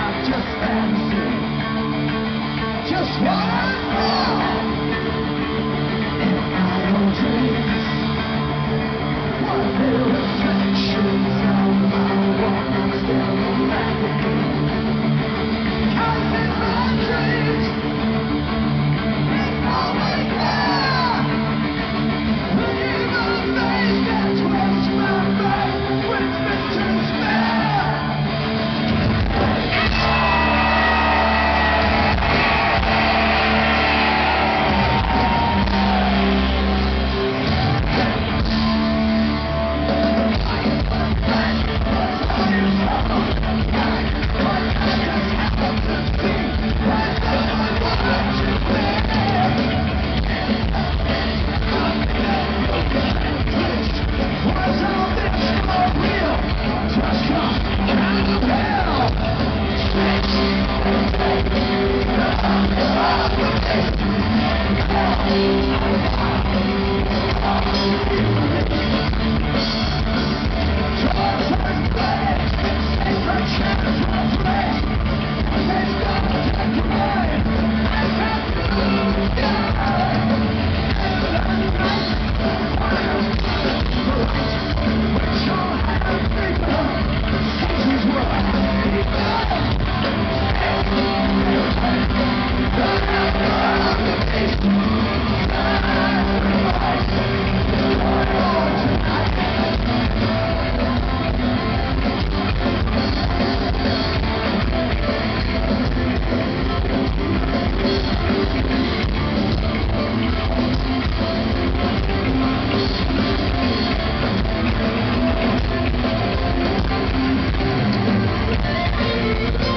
not just ends. Thank you. Thank you.